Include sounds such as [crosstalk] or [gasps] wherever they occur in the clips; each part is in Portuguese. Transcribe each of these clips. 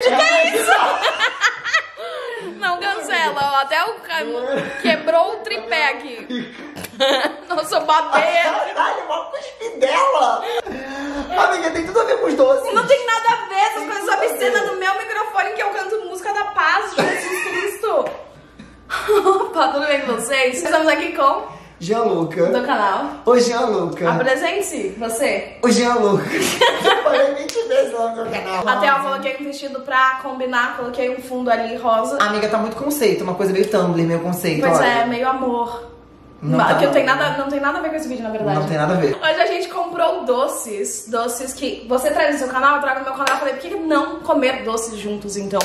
Que é isso? [laughs] Não cancela, ó, até o ca- quebrou o tripé aqui. [laughs] Nossa, bateia. Caralho, uma cuspe dela! Amiga, tem tudo a ver com os doces. Não tem nada a ver essas coisas obscenas no meu microfone que eu canto música da paz, Jesus Cristo. [laughs] Opa, tudo bem com vocês? Estamos aqui com Gianluca. do canal. Ô, Gianluca. Apresente-se, você. Ô, Gianluca. Eu falei 20 vezes lá no meu canal. Até eu coloquei um vestido pra combinar, coloquei um fundo ali rosa. Amiga, tá muito conceito, uma coisa meio Tumblr, meio conceito. Pois olha. é, meio amor. Não Mas- tá, que não tem, nada, não tem nada a ver com esse vídeo, na verdade. Não tem nada a ver. Hoje a gente comprou doces, doces que você traz no seu canal, eu trago no meu canal. Eu falei, por que não comer doces juntos, então?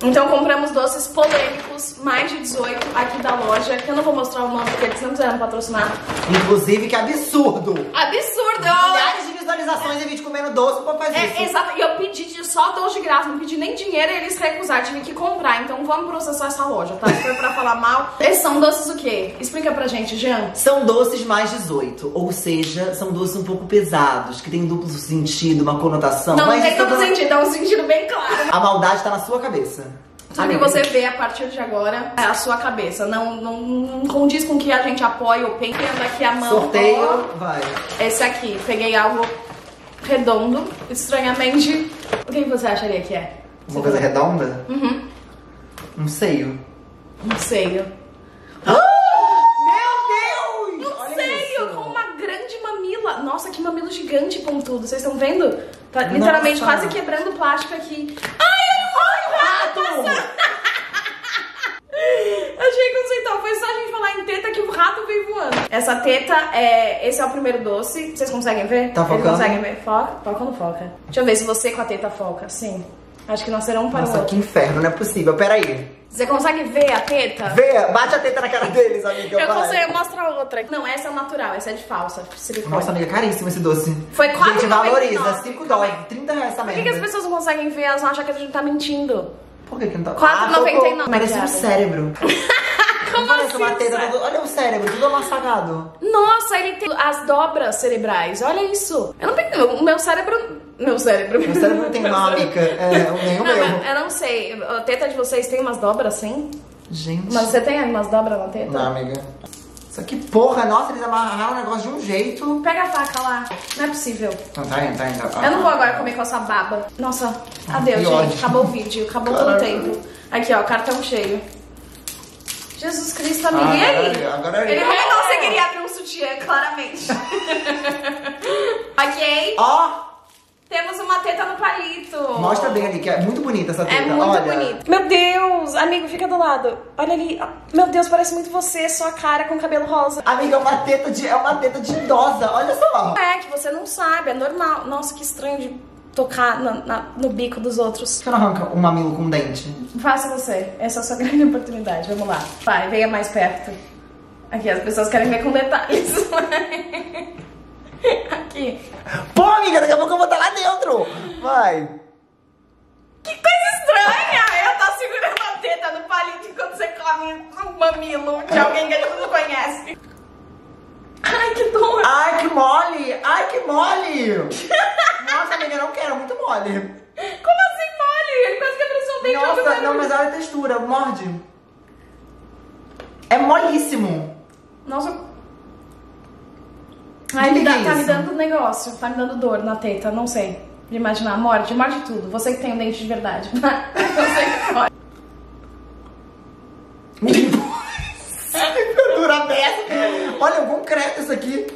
Então compramos doces polêmicos, mais de 18 aqui da loja, que eu não vou mostrar o nome porque eles não quiseram patrocinar. Inclusive, que absurdo! Absurdo! Milhares de visualizações e vídeo comendo doce, pô, faz É, isso. exato, e eu pedi de só doce de graça, não pedi nem dinheiro e eles recusaram, tive que comprar. Então vamos processar essa loja, tá? Se for pra falar mal. Esses são doces o quê? Explica pra gente, Jean. São doces mais 18, ou seja, são doces um pouco pesados, que tem duplo sentido, uma conotação. Não, não tem todo não- sentido, é um sentido bem claro. A maldade tá na sua cabeça. Tudo que você vê a partir de agora é a sua cabeça. Não, não, não condiz com o que a gente apoia ou pensa. Tendo aqui a mão. Sorteio, ó, vai. esse aqui. Peguei algo redondo, estranhamente. O que você acharia que é? Uma coisa redonda? Uhum. Um seio. Um seio. Meu Deus! Um Olha seio isso. com uma grande mamila. Nossa, que mamilo gigante pontudo. Vocês estão vendo? Tá literalmente Nossa. quase quebrando o plástico aqui. Ai, Rato! Achei conceitual. Foi só a gente falar em teta que o rato veio voando. Essa teta é. Esse é o primeiro doce. Vocês conseguem ver? Tá focando? conseguem ver? Foca? Foca ou não foca? Deixa eu ver se você com a teta foca. Sim. Acho que nascerão um para o Nossa, outro. que inferno, não é possível. Pera aí. Você consegue ver a teta? Vê, bate a teta na cara deles, amiga. Eu vai. consigo mostrar outra. Não, essa é o natural, essa é de falsa. Silicone. Nossa, amiga, caríssimo esse doce. Foi Gente, 4,99. valoriza. 5 Calma dólares, 30 reais essa Por merda. que, que as pessoas não conseguem ver? Elas vão achar que a gente tá mentindo. Por que que não tá? 4,99. Ah, Parece um cérebro. [laughs] Parece uma teta. Todo- Olha o cérebro, tudo amassagado. Nossa, ele tem as dobras cerebrais. Olha isso. Eu não penso. O meu cérebro. Meu cérebro. Meu cérebro não tem [laughs] cérebro- é, nem o meu. [laughs] eu não sei. A teta de vocês tem umas dobras assim? Gente. Mas você tem umas dobras na teta? Não, amiga. Isso aqui, porra, nossa, eles amarraram o negócio de um jeito. Pega a faca lá. Não é possível. Não, tá indo, tá indo. Eu não vou agora comer com essa baba. Nossa, adeus, que gente. Acabou o vídeo. Acabou todo o tempo. Aqui, ó, cartão cheio. Jesus Cristo, amiga. e aí? Agora, agora Ele não conseguiria abrir um sutiã, claramente. [laughs] ok. Ó, Temos uma teta no palito. mostra bem ali, que é muito bonita essa teta. É muito Olha. bonito. Meu Deus, amigo, fica do lado. Olha ali. Ah, Meu Deus, parece muito você, sua cara com cabelo rosa. Amiga, é uma teta de, é uma teta de idosa, olha só. É que você não sabe, é normal. Nossa, que estranho de tocar na- na- no bico dos outros. Que não arranca um mamilo com dente? Faça você. Essa é a sua [laughs] grande oportunidade. Vamos lá. Vai, venha mais perto. Aqui, as pessoas querem ver com detalhes. [laughs] Aqui. Pô, amiga, daqui a pouco eu vou estar lá dentro. Vai. Que coisa estranha! Eu tô segurando a teta no palito enquanto você come um mamilo de alguém que a gente não conhece. Ai, que dor! Ai, que mole. Ai, que mole. [laughs] Nossa, amiga, eu não quero, muito mole. Como assim mole? Ele quase quebrou seu dente. Nossa, não, mas olha a textura, morde. É molíssimo. Nossa. Ai, me dá- é tá me dando negócio, tá me dando dor na teta, não sei. De imaginar, morde, morde tudo. Você que tem um dente de verdade. [laughs] Você que pode. Dura dessa. Olha, o concreto isso aqui.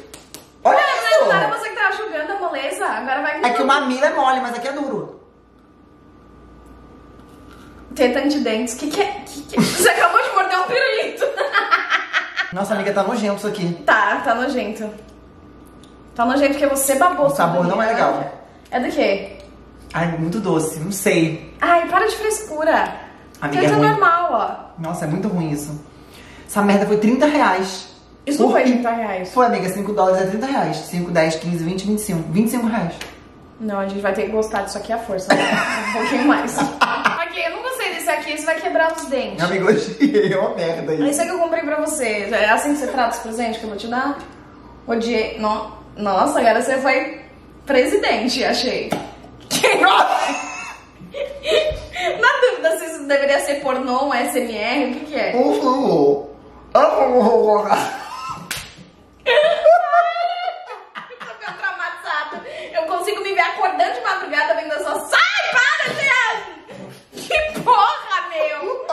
Olha Não, não era isso. você que tava julgando a moleza, agora vai É que o mamilo é mole, mas aqui é duro. Teta antidentes, que que é? Que que... Você acabou de morder um pirulito. [laughs] Nossa, amiga, tá nojento isso aqui. Tá, tá nojento. Tá nojento porque você babou. O sabor não é legal. É do quê? Ai, muito doce, não sei. Ai, para de frescura. Amiga, é ruim. normal, ó. Nossa, é muito ruim isso. Essa merda foi 30 reais. Isso não foi quê? 30 reais. Foi, amiga, 5 dólares é 30 reais. 5, 10, 15, 20, 25. 25 reais. Não, a gente vai ter que gostar disso aqui à força. Né? um pouquinho mais. [laughs] ok, eu não gostei desse aqui, esse vai quebrar os dentes. Meu amigo, odiei, [laughs] é uma merda isso. Esse aqui eu comprei pra você. É assim que você trata os presentes que eu vou te dar? Odiei. No... Nossa, agora você foi presidente, achei. [laughs] deveria ser pornô, um SMR? O que que é? Uhul. Uhul. Eu traumatizada. Eu consigo me ver acordando de madrugada vendo essa... Sai, para, gente! Que porra, meu!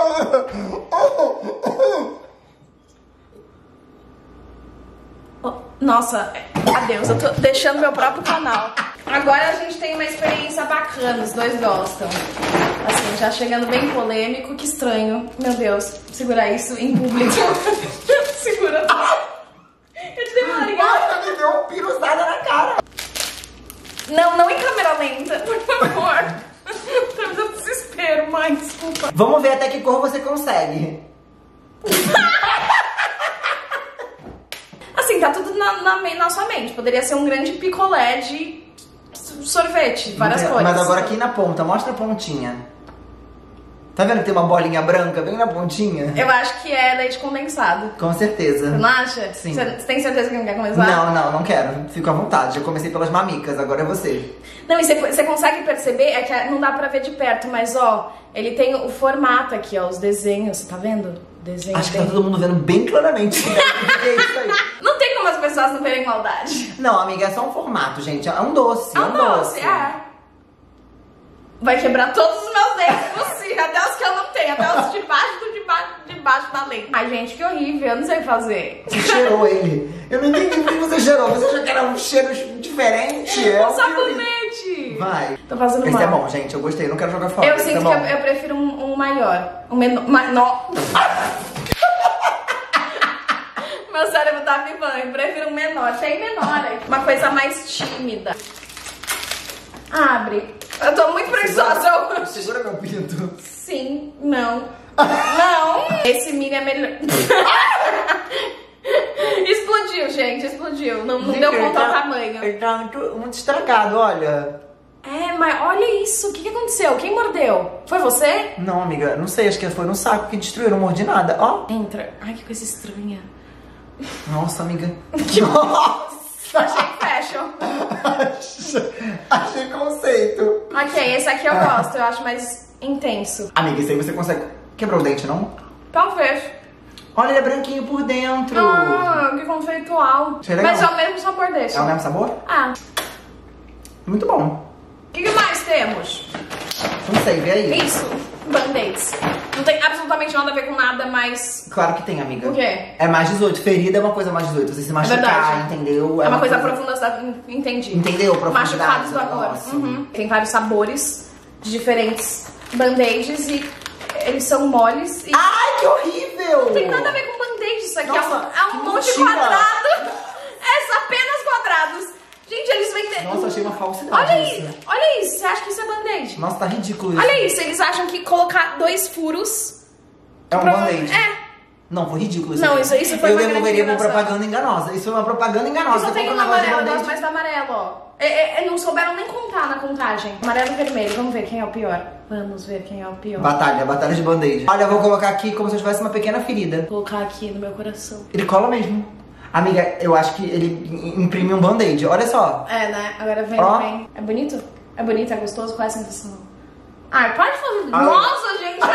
Oh, Nossa, adeus, eu tô deixando meu próprio canal. Agora a gente tem uma experiência bacana, os dois gostam. Assim, já chegando bem polêmico, que estranho. Meu Deus, segurar isso em público. [laughs] Segura. Eu te dei uma ligada. Nossa, me deu um piruzada na cara. Não, não em câmera lenta, por favor. [laughs] Tô me dando desespero, mãe, desculpa. Vamos ver até que cor você consegue. Assim, tá tudo na, na, na sua mente. Poderia ser um grande picolé de sorvete, várias Mas cores. agora aqui na ponta, mostra a pontinha. Tá vendo que tem uma bolinha branca bem na pontinha? Eu acho que é leite condensado. Com certeza. Você não acha? Sim. Você tem certeza que não quer começar? Não, não, não quero. Fico à vontade. Já comecei pelas mamicas, agora é você. Não, e você, consegue perceber, é que não dá pra ver de perto, mas ó, ele tem o formato aqui, ó, os desenhos, tá vendo? Desenho Acho que tá todo mundo vendo bem claramente. é isso aí? [laughs] Não tem como as pessoas não verem maldade. Não, amiga, é só um formato, gente. É um doce. É um doce, é. Vai quebrar todos os meus dentes até os que eu não tenho, até os de baixo do de baixo, de baixo da lei. Ai, gente, que horrível, eu não sei fazer. Você cheirou ele. Eu não entendi o que você cheirou. Você achou que era um cheiro diferente? É Um um sabonete! Vai. Tô fazendo Esse mal. é bom, gente. Eu gostei. Não quero jogar fora. Eu Esse sinto é que eu, eu prefiro um, um maior. Um menor. menor. [laughs] Meu cérebro tá vivando. Eu prefiro um menor. Tem menor. Uma coisa mais tímida. Abre. Eu tô muito preguiçosa. Segura [laughs] meu pinto. Sim, não. Não! Esse mini é melhor. [laughs] explodiu, gente, explodiu. Não, não deu conta tá- tamanho. Ele tá muito, muito estragado, olha. É, mas olha isso. O que, que aconteceu? Quem mordeu? Foi você? Não, amiga, não sei. Acho que foi no saco que destruiu. Não mordi nada. Ó. Entra. Ai, que coisa estranha. Nossa, amiga. [laughs] Nossa. Achei fashion. [laughs] Achei conceito. Ok, esse aqui eu gosto. Eu acho mais intenso. Amiga, isso aí você consegue... Quebrou o dente, não? Talvez. Olha, ele é branquinho por dentro. Ah, que conceitual. Achei legal. Mas é o mesmo sabor desse. É o mesmo sabor? Ah. Muito bom. O que, que mais temos? Não sei, vê aí. Isso. Band-aids. Não tem absolutamente nada a ver com nada mais. Claro que tem, amiga. O quê? É mais 18. Ferida é uma coisa mais 18. Você se machucar, verdade. entendeu? É uma coisa profunda, sabe? entendi. Entendeu? Profundidade Machucados do negócio. Uhum. Tem vários sabores de diferentes band-aids e eles são moles e Ai, que horrível! não tem nada a ver com band-aid isso aqui. é um, Nossa, é um que monte de quadrado. Gente, eles vendem. Nossa, achei uma falsidade Olha isso. isso, olha isso. Você acha que isso é band-aid? Nossa, tá ridículo isso. Olha isso, eles acham que colocar dois furos. É um band-aid. É. Não, foi ridículo isso. Não, aqui. isso- isso foi Eu devolveria uma propaganda enganosa. Isso foi uma propaganda enganosa. Eu só no um amarelo, eu gosto mais do amarelo, ó. É, é, é, não souberam nem contar na contagem. Amarelo e vermelho, vamos ver quem é o pior. Vamos ver quem é o pior. Batalha, batalha de band-aid. Olha, eu vou colocar aqui como se eu tivesse uma pequena ferida. Vou colocar aqui no meu coração. Ele cola mesmo. Amiga, eu acho que ele im- imprime um band-aid. Olha só. É, né? Agora vem, Ó. vem. É bonito? É bonito, é gostoso? Qual é a sensação? Ai, para de fazer. Ai. Nossa, gente! [laughs] é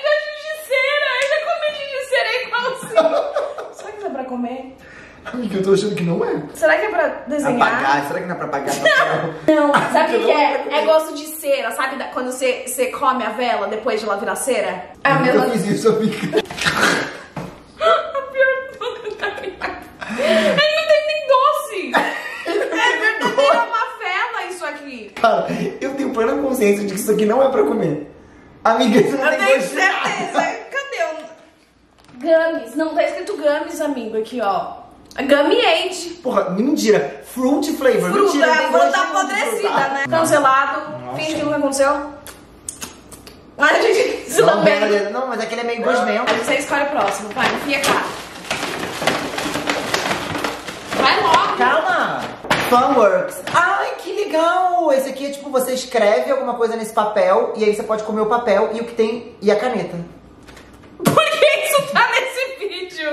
gosto de cera! Eu já comi de cera igualzinho. Será que é pra comer? Amiga, eu tô achando que não é. Será que é pra desenhar? Apagar, será que não é pra apagar? Não, [laughs] sabe o que, que é? É gosto de cera, sabe? da- Quando você, você come a vela depois de ela virar cera? É a Eu mesma. nunca fiz isso, amiga. A pior coisa da minha vida. Ele não tem nem doce! [laughs] É verdadeira uma vela isso aqui! Cara, eu tenho plena consciência de que isso aqui não é pra comer. Amiga, isso não Eu tem tenho gosto de nada. certeza! Cadê o. Gummies, não tá escrito gummies, amigo, aqui ó. Gummy Aid. Porra, mentira. Fruit flavor. Fruta, mentira, tem gosto fruta de apodrecida, fruta. né? Cancelado. Nossa. Finge que nunca aconteceu. Ai, a gente se Não, lambendo. beleza. não, mas aquele é meio gosmento. Você escolhe o próximo, vai, enfia cá. Vai logo. Calma! Funworks. Ai, que legal! Esse aqui é tipo, você escreve alguma coisa nesse papel e aí você pode comer o papel e o que tem e a caneta. Por que isso tá nesse vídeo?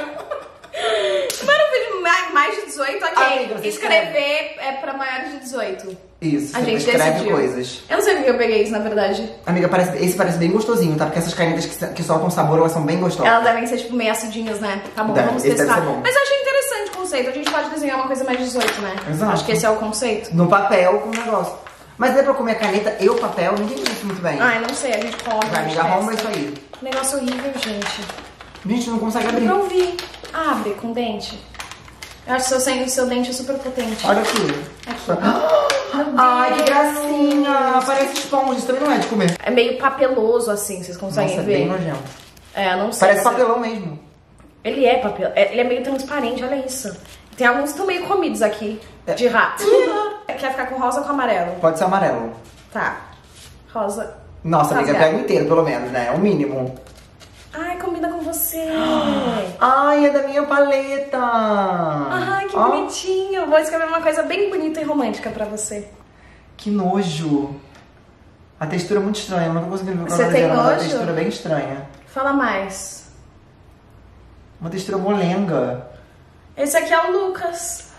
Era um vídeo ma- mais de 18, ok. Amiga, Escrever é pra maiores de 18. Isso, A gente escreve decidiu. coisas. Eu não sei porque eu peguei isso, na verdade. Amiga, parece, esse parece bem gostosinho, tá? Porque essas canetas que, que soltam sabor, elas são bem gostosas. Elas devem ser, tipo, meio acidinhas, né? Tá bom, Deve, vamos testar. Mas eu achei interessante conceito. A gente pode desenhar uma coisa mais 18, né? Exato. Acho que esse é o conceito. No papel com o negócio. Mas é pra comer a caneta e o papel? Não entendi isso muito bem. Ai, não sei, a gente come. Vai, amiga, arruma isso aí. Negócio horrível, gente. Gente, não consegue Eu abrir. não vi. Abre com dente. Eu acho que seu, sen- seu dente é super potente. Olha aqui. Aqui. [gasps] Ai, que gracinha! Parece esponja, isso também não é de comer. É meio papeloso, assim, vocês conseguem Nossa, é ver. bem nojento. É, não sei. Parece se- papelão mesmo. Ele é papel. é- Ele é meio transparente, olha isso. Tem alguns que estão meio comidos aqui, É. de rato. [laughs] Quer ficar com rosa ou com amarelo? Pode ser amarelo. Tá. Rosa. Nossa, amiga, Rasgado. pega o inteiro, pelo menos, né? É o mínimo. Ai, combina com você. [gasps] Ai, é da minha paleta. Ai, que Ó, bonitinho. Vou escrever uma coisa bem bonita e romântica pra você. Que nojo. A textura é muito estranha, eu não tô conseguindo ver Você é tem mas a nojo? textura é bem estranha. Fala mais. Uma textura molenga. Esse aqui é o Lucas.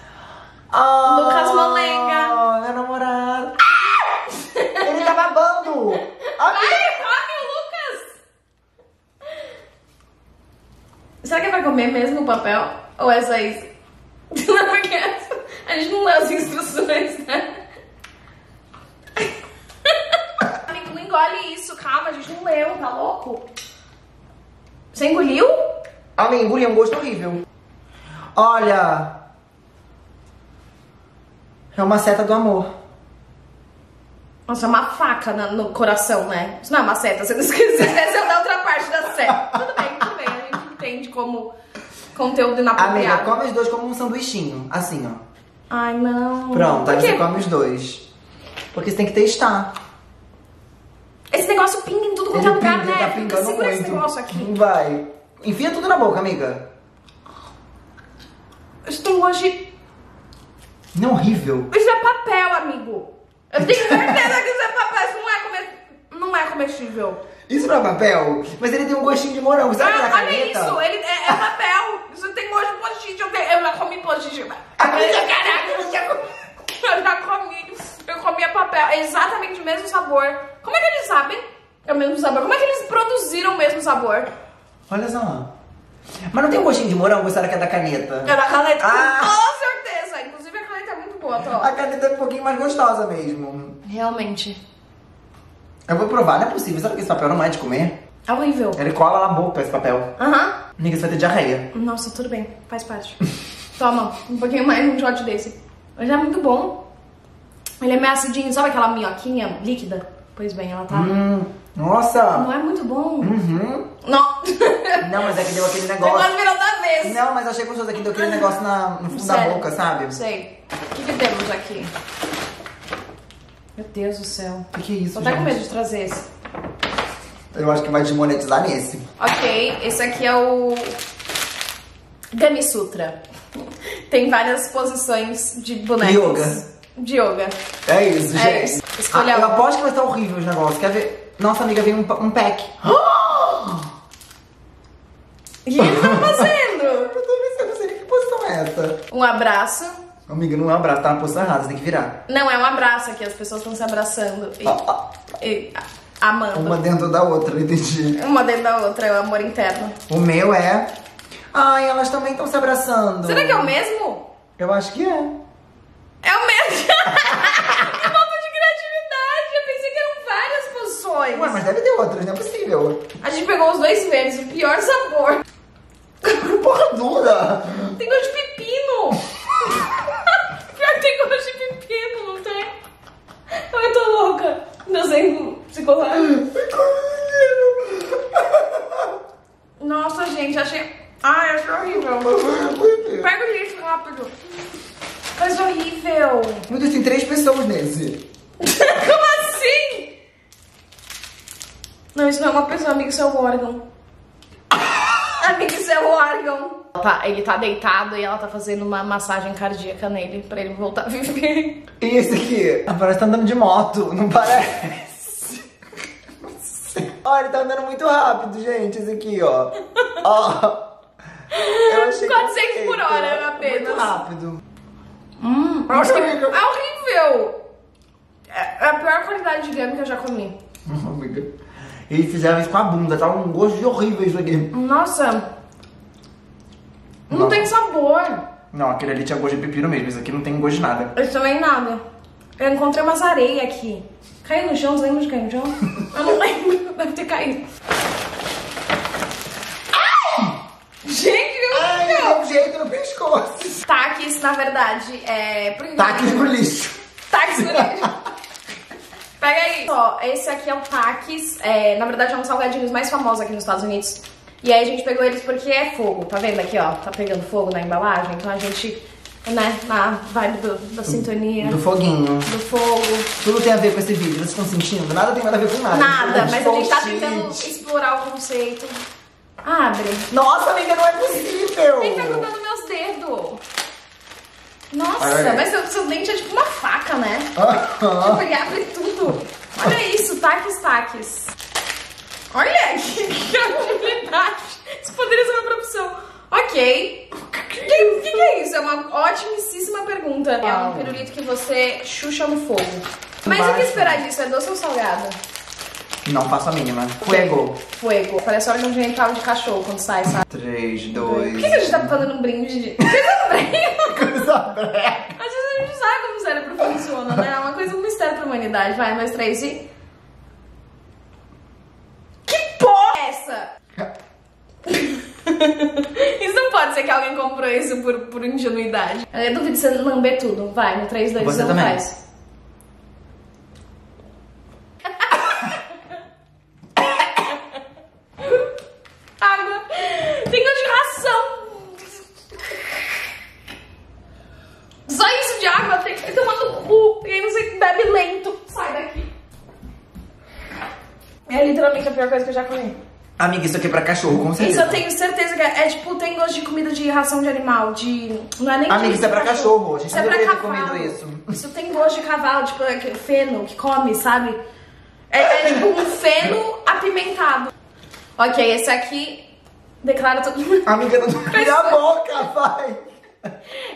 Ah, Lucas Molenga. Meu namorado. Ele tá babando. Ai, come o Lucas! Será que vai comer mesmo o papel? Ou é só isso? [laughs] Não, porque a gente não lê as instruções, né? [laughs] Amigo, não engole isso, calma, a gente não leu, tá louco? Você engoliu? Amiga, engoli, é um gosto horrível. Olha. É uma seta do amor. Nossa, é uma faca na- no coração, né? Isso não é uma seta, você não esqueceu, você esqueceu da outra parte da seta. Tudo bem, tudo bem, a gente entende como conteúdo Amiga, inapropriado. come os dois como um sanduichinho. Assim, ó. Ai, não. Pronto, aí você come os dois. Porque você tem que testar. Esse negócio pinga em tudo quanto é lugar, pinga, né? tá Segura muito. esse negócio aqui. Vai. Enfia tudo na boca, amiga. Isso tem gosto de... Não é horrível. Isso é papel, amigo. Eu tenho certeza que isso é papel. Isso não é, come... não é comestível. Isso não é papel? Mas ele tem um gostinho de morango. Sabe Ah, olha caneta? isso. Ele é, é papel. Isso tem gosto de post-it. Eu, eu já comi post-it. Caraca, eu já comi. Eu já comi. Eu comia papel. É exatamente o mesmo sabor. Como é que eles sabem? É o mesmo sabor. Como é que eles produziram o mesmo sabor? Olha só. Mas não tem um gostinho de morango? Será que é da caneta? É da caneta, Ah! com certeza. Inclusive a caneta é muito boa, A tô. caneta é um pouquinho mais gostosa mesmo. Realmente. Eu vou provar, não é possível. Sabe que esse papel não é de comer? É horrível. Ele cola na boca, esse papel. Aham. Amiga, você vai ter diarreia. Nossa, tudo bem. Faz parte. [laughs] Toma, um pouquinho mais um shot desse. Mas é muito bom. Ele é meio acidinho. Sabe aquela minhoquinha líquida? Pois bem, ela tá... Hum, nossa. Não é muito bom. Uhum. Não. Não, mas é que deu aquele negócio. negócio virou da vez. Não, mas achei gostoso aqui, deu aquele negócio na, no fundo da Sério. boca, sabe? Sei. O que, que temos aqui? Meu Deus do céu. O que, que é isso, Tô até com medo de trazer esse. Eu acho que vai desmonetizar nesse. Ok, esse aqui é o Gami Sutra. [laughs] Tem várias posições de bonecos. Yoga. De yoga. É isso, É gente. isso. Escolha Ah, eu aposto que vai estar horrível os negócios. Quer ver? Nossa amiga veio um, um pack. O [gasps] que ele tá [laughs] fazendo? Eu tô pensando, não sei nem que posição é essa. Um abraço. Amiga, não é um abraço, tá na posição errada, você tem que virar. Não, é um abraço aqui, as pessoas estão se abraçando e, Ó, ó, e amando. uma dentro da outra, eu entendi. Uma dentro da outra, é o amor interno. O meu é. Ai, elas também estão se abraçando. Será que é o mesmo? Eu acho que é. É o mesmo! [laughs] que falta de criatividade! Eu pensei que eram várias posições. Ué, mas deve ter outras, não é possível. A gente pegou os dois verdes, o pior sabor. Porra dura! Tem gosto de pepino! [laughs] Pior que tem gosto de pepino, não tem? Eu tô louca. Não sei psicológico. Nossa, gente, achei. Ai, achei horrível. Pega o lixo rápido. Coisa horrível. Meu Deus, tem três pessoas nesse. [laughs] Como assim? Não, isso não é uma pessoa, amigo, isso é um órgão. [laughs] amigo, isso é um órgão. Tá, ele tá deitado e ela tá fazendo uma massagem cardíaca nele pra ele voltar a viver. [laughs] E esse aqui? Parece que tá andando de moto, não parece? Ó, ele tá andando muito rápido, gente, esse aqui, ó. Ó. Eu achei que 400 por perfeito. hora apenas. Muito rápido. Hum, é amiga. horrível. É a pior qualidade de gama que eu já comi. Amiga. Eles fizeram isso com a bunda, tá um gosto de horrível isso aqui. Nossa. Não Nossa. tem sabor. Não, aquele ali tinha gosto de pepino mesmo, esse aqui não tem gosto de nada. Esse também nada. Eu encontrei umas areias aqui. Caiu no chão, você lembra de cair no chão? [laughs] Eu não lembro, deve ter caído. Ai! Gente, meu Ai, Deus! deu um pescoço. Taques, na verdade, é... Que Taques no lixo. Taques no lixo. Pega aí. Ó, esse aqui é o Taques. É, na verdade, é um dos salgadinhos mais famosos aqui nos Estados Unidos. E aí a gente pegou eles porque é fogo. Tá vendo aqui, ó? Tá pegando fogo na embalagem. Então a gente, né, na vibe do- da sintonia, Do foguinho. do fogo. Tudo tem a ver com esse vídeo, vocês estão sentindo? Nada tem nada a ver com nada. Nada, mas a gente tá tentando explorar o conceito. Abre. Nossa, amiga, não é possível! Ele tá grudando meus dedos. Nossa, mas seu, seu dente é tipo uma faca, né? Aham. Tipo, ele abre tudo. Olha isso, taques, taques. Olha [laughs] que habilidade. Isso poderia ser uma profissão. Ok. O que, que, que é isso? É uma otimíssima pergunta. É um Uau. pirulito que você xuxa no fogo. Mas o que esperar disso? É doce ou salgado? Não faço a mínima. Fuego. Fuego. Parece órgão genital de cachorro quando sai, sabe? 3, Por 2. que, que a gente tá fazendo um brinde de... Um brinde? [laughs] Coisa brega. Às vezes a gente sabe como o cérebro funciona, né? É uma coisa um mistério pra humanidade. Vai, mais três e. Que porra é essa? [laughs] isso não pode ser que alguém comprou isso por, por ingenuidade. Eu duvido você lamber tudo. Vai, no 3, 2, Você 1, também. faz. Água. Tem gosto de ração. Só isso de água tem que tomar no cu. E aí você bebe lento. Sai daqui. É literalmente a pior coisa que eu já comi. Amiga, isso aqui é pra cachorro, com certeza. Isso eu tenho certeza que é, é tipo, tem gosto de comida de ração de animal, de. Não é nem Amiga, isso é pra cachorro. A gente Isso não é pra deveria ter cavalo. comido isso. Isso tem gosto de cavalo, tipo, aquele feno que come, sabe? É, é tipo um feno apimentado. [laughs] Ok, esse aqui declara todo Amiga, não abre [laughs] a boca, vai.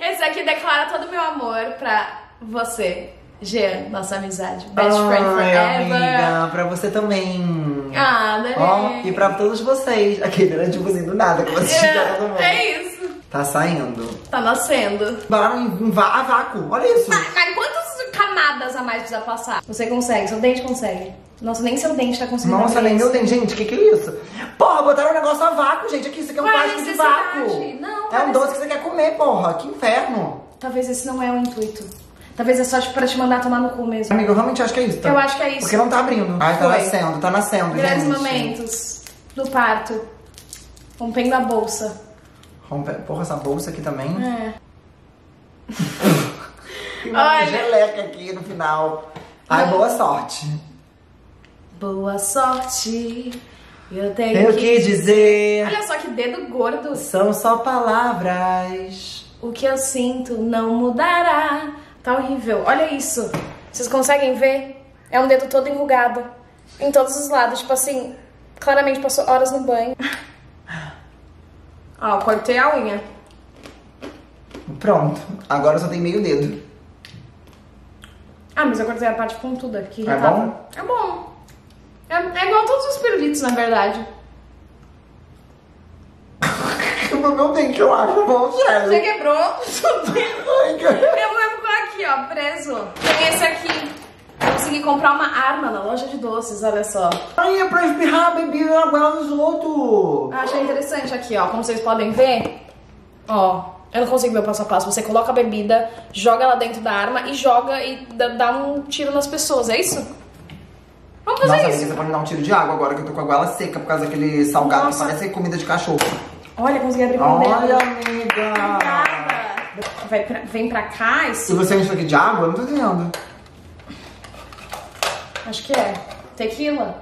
Esse aqui declara todo o meu amor pra você, Jean, nossa amizade. Best friend Ai, forever. amiga, pra você também. Ah, né? Ó, e pra todos vocês. Aquele era tipo assim, do nada, como assistir todo mundo. É, é isso. Tá saindo. Tá nascendo. Embalaram em, em va- a vácuo, olha isso. Mas, mas quantas camadas a mais precisa passar? Você consegue, seu dente consegue. Nossa, nem seu dente tá conseguindo. Nossa, nem meu dente. Gente, que que é isso? Porra, botaram um negócio a vácuo, gente. Aqui, isso aqui é um é plástico de vácuo. Não, é um doce que você quer comer, porra. Que inferno. Talvez esse não é o intuito. Talvez é só tipo, pra te mandar tomar no cu mesmo. Amiga, eu realmente acho que é isso. Tá? Eu acho que é isso. Porque não tá abrindo. Ai, tá Foi. nascendo, tá nascendo, Grandes gente. momentos do parto. Rompendo a bolsa. Rompe... Porra, essa bolsa aqui também. É. [laughs] Tem uma Olha. geleca aqui no final. Ai, boa sorte. Boa sorte. Eu tenho Tenho que. que dizer. Olha só que dedo gordo. São só palavras. O que eu sinto não mudará. Tá horrível. Olha isso. Vocês conseguem ver? É um dedo todo enrugado. Em todos os lados. Tipo assim, claramente passou horas no banho. Ó, cortei a unha. Pronto. Agora só tem meio dedo. Ah, mas eu cortei a parte pontuda que É bom? É bom. É, é igual a todos os pirulitos, na verdade. Quebrou meu dente, eu acho. Bom, Você sério. quebrou. [laughs] Ai, que- Eu ficar aqui, ó, preso. Tem esse aqui. Eu consegui comprar uma arma na loja de doces, olha só. Ai, é pra espirrar, bebi a goela dos outros. Eu achei interessante aqui, ó. Como vocês podem ver, ó. Eu não consigo ver o passo a passo. Você coloca a bebida, joga ela dentro da arma e joga e dá, um tiro nas pessoas, é isso? Vamos fazer Nossa, isso. amiga, você pode me dar um tiro de água agora que eu tô com a goela seca por causa daquele salgado Nossa. que parece comida de cachorro. Olha, consegui abrir com Olha, amiga. Obrigada. Vai pra- vem pra cá Se esse. você enche isso aqui de água, eu não tô entendendo. Acho que é. Tequila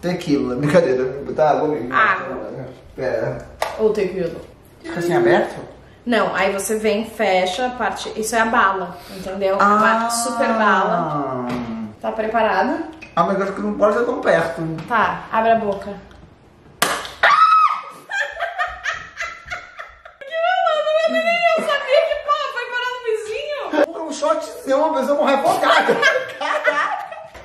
Tequila, brincadeira. Botar água mesmo. Água. Pera. ou tequila? Fica assim aberto? Não, aí você vem, fecha a parte. Isso é a bala, entendeu? Uma super bala. Tá preparada? Ah, mas acho que não pode ser tão perto. Tá, abre a boca. [laughs]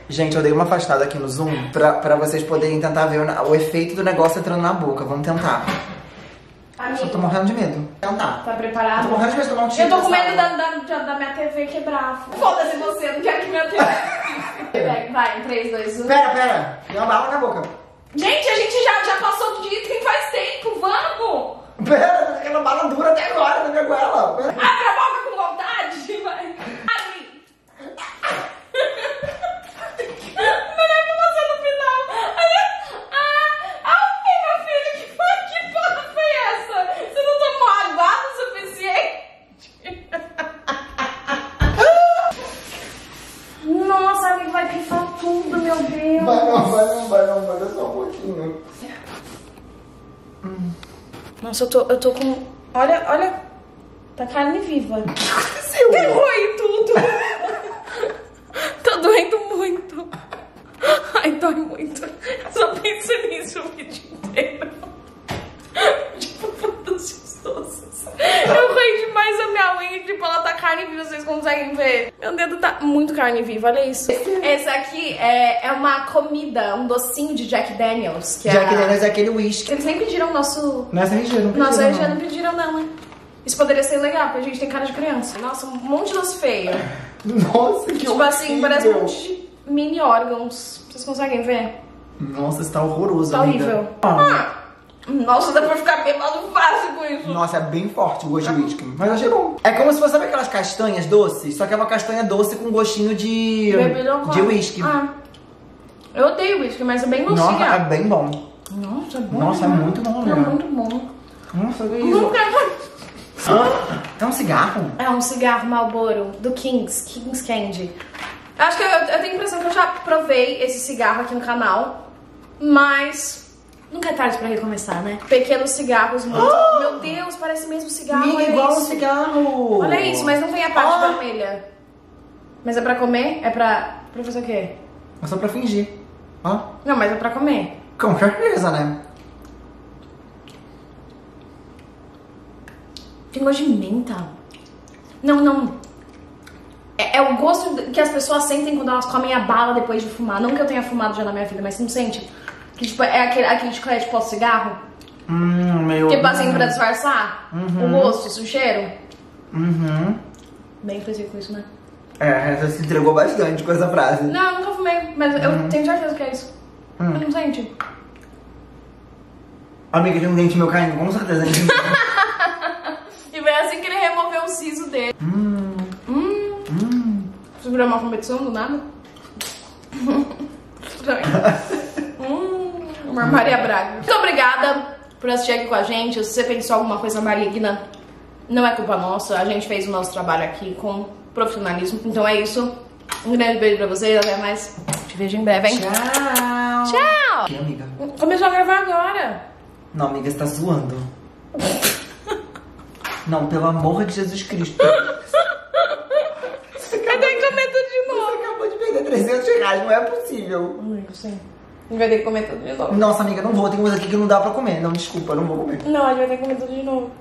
Gente, eu dei uma afastada aqui no Zoom pra, pra vocês poderem tentar ver o, o efeito do negócio entrando na boca. Vamos tentar. Amigo, Só tô morrendo de medo. Tentar. tá Eu preparado? tô morrendo de medo de tomar um tiro. Eu tô com medo da, da, da, minha TV quebrar. Foda-se você, eu não quero que minha TV. [laughs] Vai, vai, 3, 2, 1. Pera, pera. Tem uma bala na boca. Gente, a gente já, já passou de item faz tempo, vamos! Pera, tem aquela bala dura até agora na minha goela. Abre a boca com vontade, vai. Abre. Melhor pra você no final. Ah, ah, meu filho, que, foi- que porra foi essa? Você não tomou água o suficiente? Nossa, amigo, vai pifar tudo, meu Deus. Vai não, vai não, vai não, vai só um pouquinho. Nossa, eu tô, eu tô com... Olha, olha. Tá carne viva. O [laughs] que aconteceu? Derroi tudo. tá doendo muito. Ai, dói muito. Eu só penso nisso o vídeo inteiro. tipo, foda-se os doces. Eu roí demais a minha unha, tipo, ela tá carne viva, vocês conseguem ver. Meu dedo tá muito carne viva, olha isso. [laughs] Esse aqui é, é uma comida, um docinho de Jack Daniels. Que Jack é... Daniels é aquele whisky. Eles nem pediram o nosso Nessa região, não nossa, precisa, eles já não. pediram não, né? Isso poderia ser legal, porque a gente tem cara de criança. Nossa, um monte de doce feio. [laughs] Nossa, que tipo assim, parece um horrível. monte de mini órgãos. Vocês conseguem ver? Nossa, isso tá horroroso, Tá amiga. horrível. Ah. Ah, nossa, dá pra ficar bêbado fácil com isso. Nossa, é bem forte o gosto de whisky. Mas eu achei bom. É como se fosse, sabe aquelas castanhas doces? Só que é uma castanha doce com gostinho de... Bebida de whisky. Ah. Eu odeio whisky, mas é bem docinho. Nossa, é bem bom. Nossa, é bom. Nossa, é né? muito bom, É né? muito bom. Nossa, que isso? mais. É um cigarro? É um cigarro Marlboro do Kings, Kings Candy. Eu acho que eu, eu tenho a impressão que eu já provei esse cigarro aqui no canal, mas nunca é tarde pra recomeçar, né? Pequenos cigarros muito. [gasps] Meu Deus, parece mesmo cigarro. Olha igual um isso. cigarro. Olha isso, mas não tem a parte Ah. vermelha. Mas é pra comer? É pra. Pra fazer o quê? É só pra fingir. Ó. Não, mas é pra comer. Com certeza, né? Tem gosto de menta. Não, não. É, é o gosto que as pessoas sentem quando elas comem a bala depois de fumar. Não que eu tenha fumado já na minha vida, mas você não sente? Que tipo, é aquele, aquele chocolate pós-cigarro? Hum, meio... Tipo assim, pra disfarçar o gosto, o cheiro. Uhum. Bem específico isso, né? É, você se entregou bastante com essa frase. Não, eu nunca fumei, mas eu tenho certeza que é isso. Hum. Não sente? Amiga, tem um dente meu caindo, com certeza. [laughs] E foi assim que ele removeu o siso dele. hum, Hum. hum. Isso virou uma competição do nada? Estranho. [laughs] hum, uma Maria Braga. Muito obrigada por assistir aqui com a gente. Se você pensou alguma coisa maligna, não é culpa nossa. A gente fez o nosso trabalho aqui com profissionalismo. Então é isso. Um grande beijo pra vocês. Até mais. Te vejo em breve, hein? Tchau. Tchau! Que, amiga? Começou a gravar agora. Não, amiga, você tá zoando. Não, pelo amor de Jesus Cristo. Você Eu tenho que comer tudo de Você novo. acabou de perder 300 reais, não é possível. Amigo, sim. A gente vai ter que comer tudo de novo. Nossa, amiga, não vou. Tem coisa aqui que não dá pra comer. Não, desculpa, não vou comer. Não, a gente vai ter que comer tudo de novo.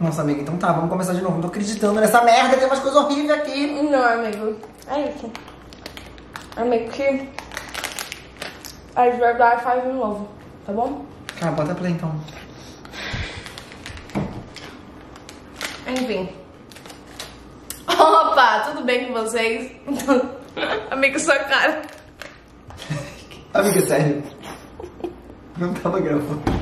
Nossa, amiga, então tá, vamos começar de novo. Não tô acreditando nessa merda, tem umas coisas horríveis aqui. Não, amigo. É isso. Amigo, que a de verdade faz de novo, tá bom? Ah, bota play então. Enfim. Opa, tudo bem com vocês? [laughs] amigo, sua cara. Amiga, sério. Não tava gravando.